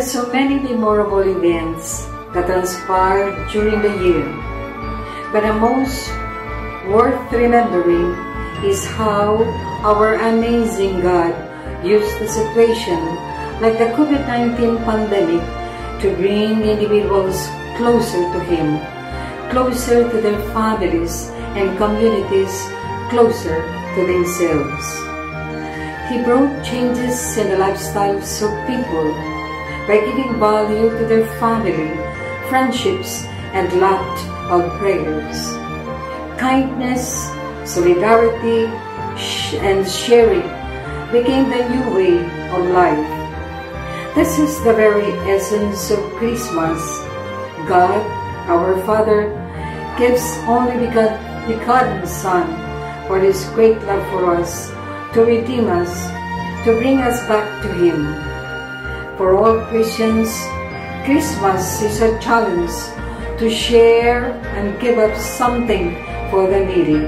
so many memorable events that transpired during the year, but the most worth remembering is how our amazing God used the situation like the COVID-19 pandemic to bring individuals closer to Him, closer to their families and communities, closer to themselves. He brought changes in the lifestyles of people by giving value to their family, friendships, and lot of prayers. Kindness, solidarity, and sharing became the new way of life. This is the very essence of Christmas. God, our Father, gives only begotten Son for His great love for us, to redeem us, to bring us back to Him. For all Christians, Christmas is a challenge to share and give up something for the needy.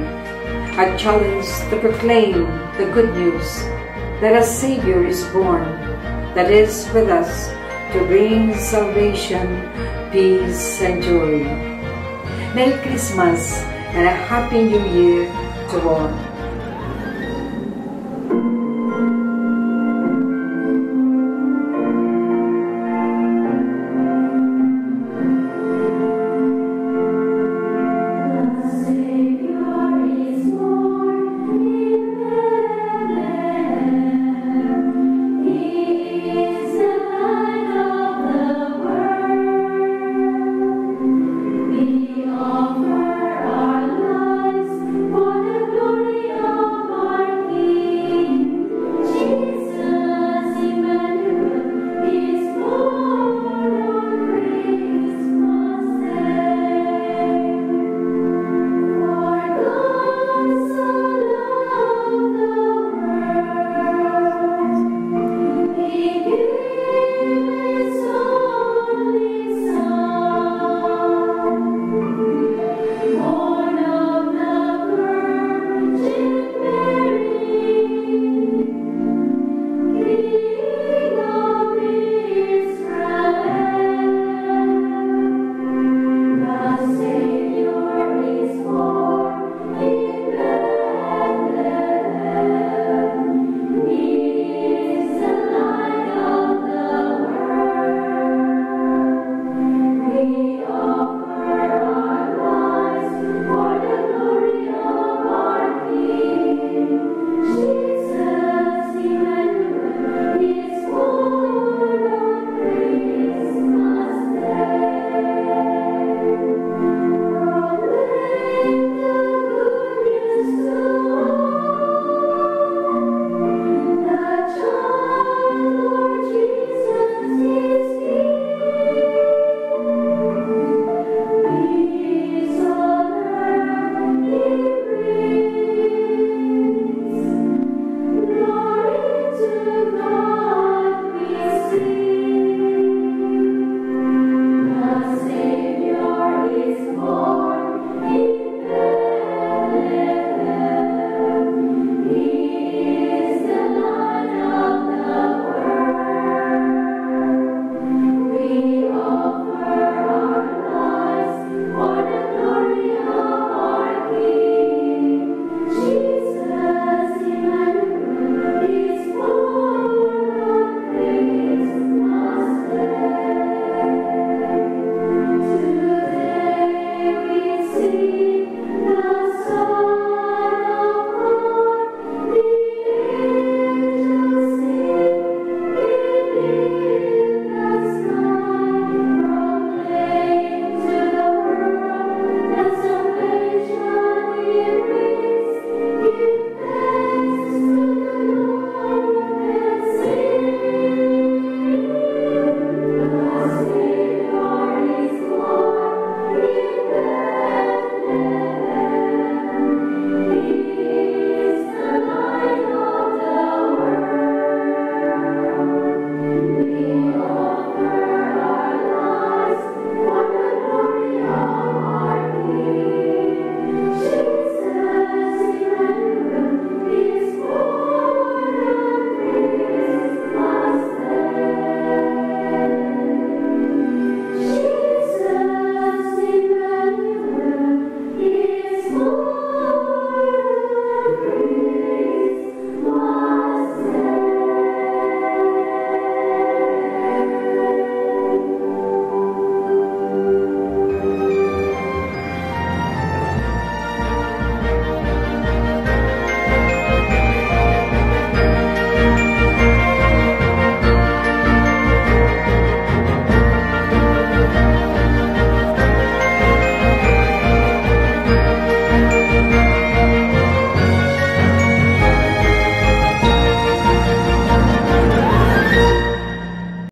A challenge to proclaim the good news that a Savior is born, that is with us to bring salvation, peace, and joy. Merry Christmas and a Happy New Year to all.